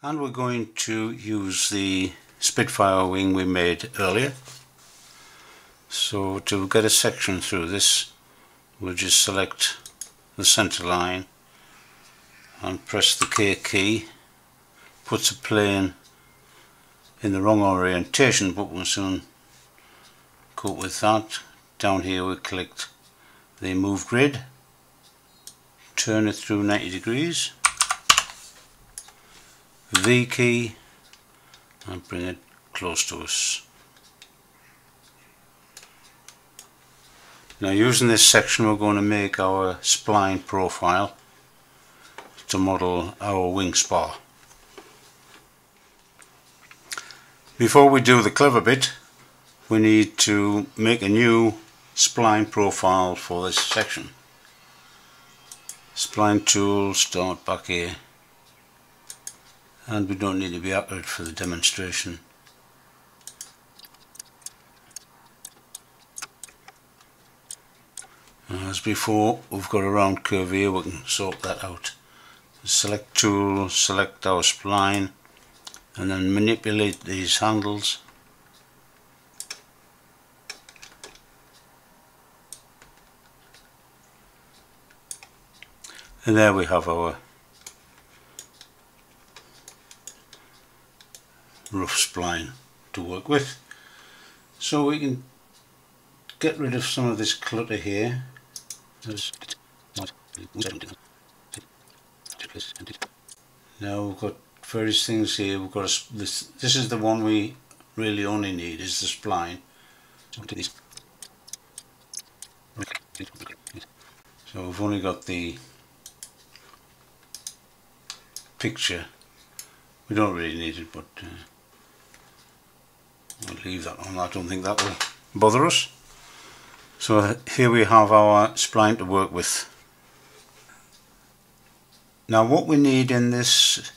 and we're going to use the Spitfire wing we made earlier. So to get a section through this we'll just select the center line and press the K key. Puts a plane in the wrong orientation but we'll soon cope with that. Down here we clicked the move grid turn it through 90 degrees V key and bring it close to us. Now using this section we're going to make our spline profile to model our wing spar. Before we do the clever bit we need to make a new spline profile for this section. Spline tool, start back here and we don't need to be accurate for the demonstration. As before, we've got a round curve here, we can sort that out. Select tool, select our spline, and then manipulate these handles. And there we have our rough spline to work with. So we can get rid of some of this clutter here. Now we've got various things here. We've got a, this. This is the one we really only need is the spline. So we've only got the picture. We don't really need it, but. Uh, We'll leave that on, I don't think that will bother us. So here we have our spline to work with. Now what we need in this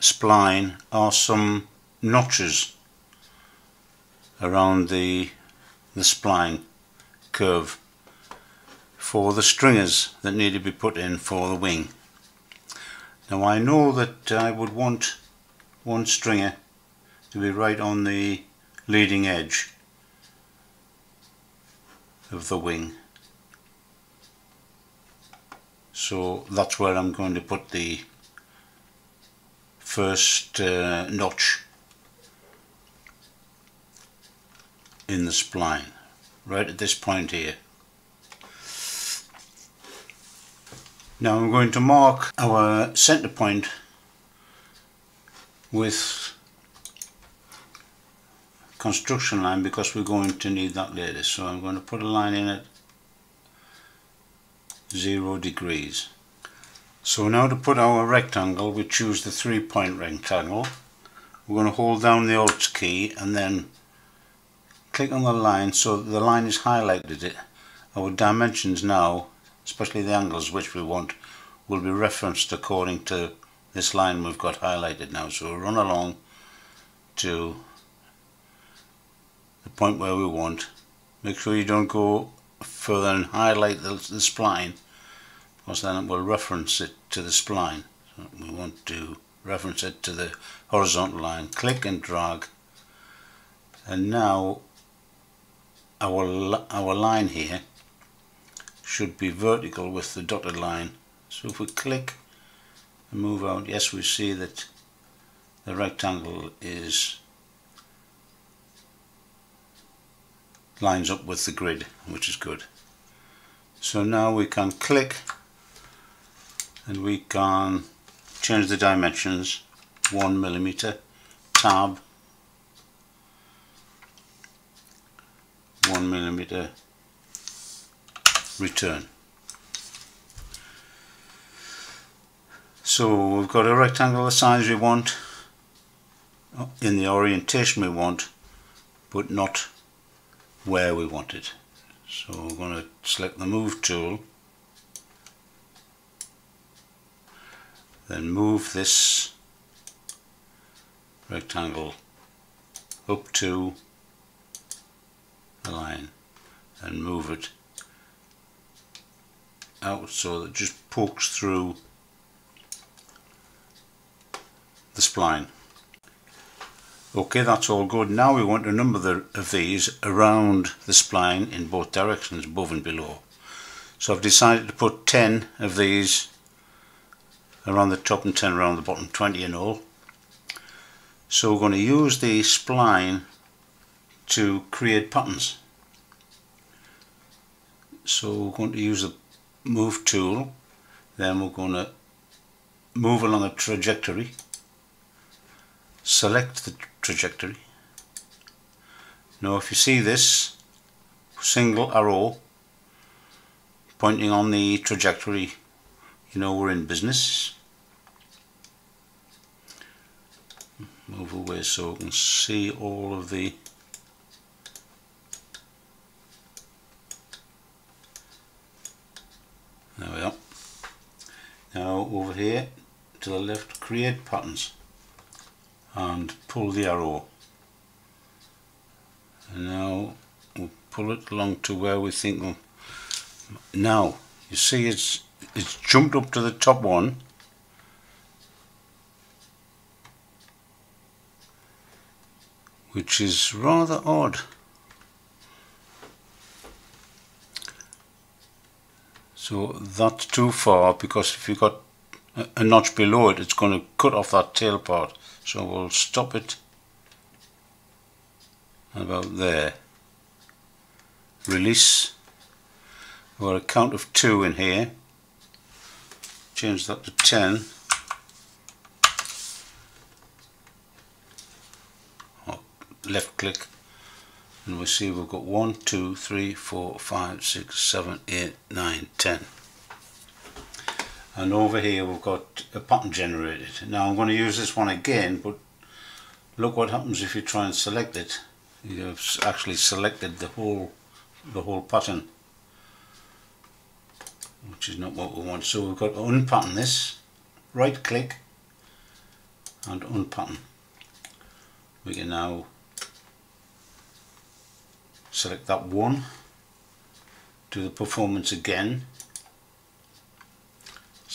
spline are some notches around the, the spline curve for the stringers that need to be put in for the wing. Now I know that I would want one stringer to be right on the leading edge of the wing. So that's where I'm going to put the first uh, notch in the spline right at this point here. Now I'm going to mark our center point with construction line because we're going to need that later so I'm going to put a line in at zero degrees. So now to put our rectangle we choose the three point rectangle. We're going to hold down the alt key and then click on the line so the line is highlighted. It our dimensions now especially the angles which we want will be referenced according to this line we've got highlighted now. So we'll run along to point where we want. Make sure you don't go further and highlight the, the spline because then it will reference it to the spline. So we want to reference it to the horizontal line. Click and drag and now our, our line here should be vertical with the dotted line. So if we click and move out, yes we see that the rectangle is lines up with the grid which is good. So now we can click and we can change the dimensions. One millimeter tab. One millimeter return. So we've got a rectangle the size we want in the orientation we want but not where we want it. So we're going to select the move tool then move this rectangle up to the line and move it out so that just pokes through the spline. Okay, that's all good. Now we want a number of these around the spline in both directions, above and below. So I've decided to put 10 of these around the top and 10 around the bottom, 20 in all. So we're going to use the spline to create patterns. So we're going to use the move tool, then we're going to move along a trajectory, select the trajectory. Now if you see this single arrow pointing on the trajectory, you know we're in business. Move away so we can see all of the There we are. Now over here to the left, create patterns and pull the arrow. And now we'll pull it along to where we think now you see it's it's jumped up to the top one which is rather odd so that's too far because if you've got a notch below it it's going to cut off that tail part. So we'll stop it about there. Release. Or a count of two in here. Change that to 10 left click and we see we've got 1, 2, 3, 4, 5, 6, 7, 8, 9, 10 and over here we've got a pattern generated now I'm going to use this one again but look what happens if you try and select it you've actually selected the whole the whole pattern which is not what we want. So we've got to unpattern this, right click and unpattern. We can now select that one, do the performance again,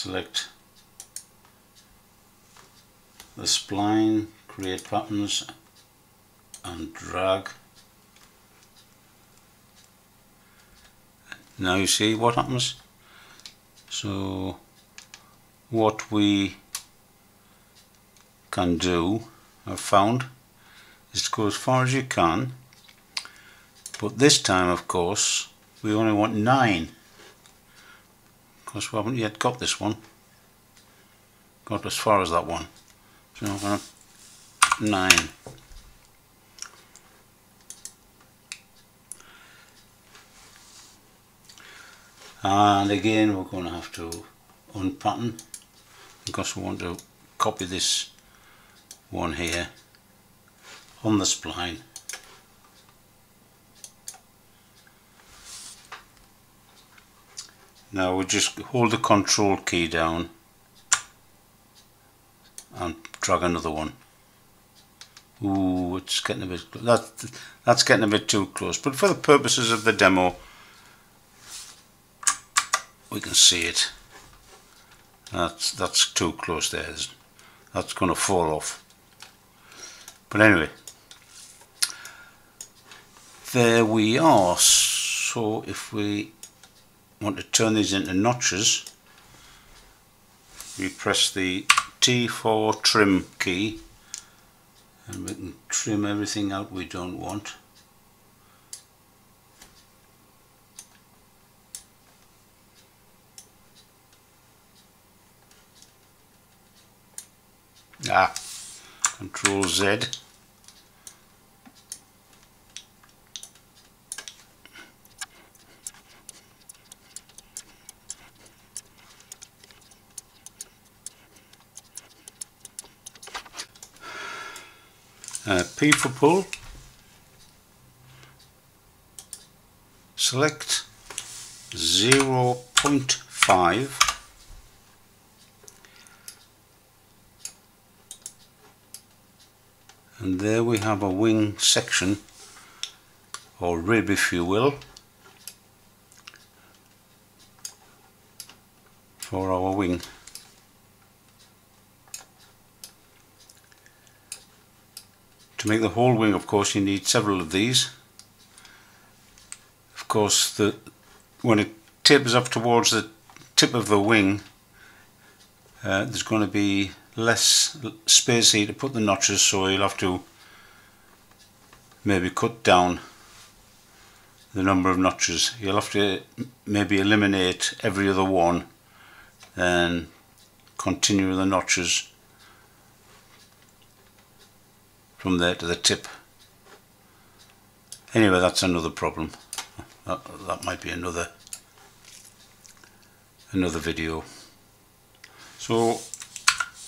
select the spline, create patterns and drag. Now you see what happens? So what we can do, I've found, is to go as far as you can, but this time of course we only want 9 because we haven't yet got this one, got as far as that one, so I'm going to 9. and again we're going to have to unpattern because we want to copy this one here on the spline now we just hold the control key down and drag another one. Ooh, it's getting a bit that that's getting a bit too close but for the purposes of the demo we can see it. That's that's too close there. That's going to fall off. But anyway there we are. So if we want to turn these into notches we press the T4 trim key and we can trim everything out we don't want Ah, Control Z. Uh, P for pull. Select 0.5 and there we have a wing section or rib if you will for our wing To make the whole wing of course you need several of these. Of course the when it tapers up towards the tip of the wing uh, there's going to be less space here to put the notches so you'll have to maybe cut down the number of notches you'll have to maybe eliminate every other one and continue the notches from there to the tip. Anyway that's another problem. That, that might be another another video. So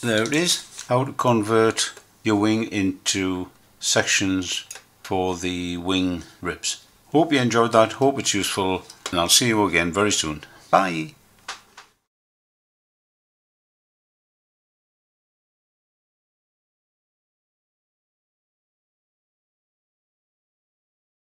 there it is. How to convert your wing into sections for the wing ribs. Hope you enjoyed that. Hope it's useful and I'll see you again very soon. Bye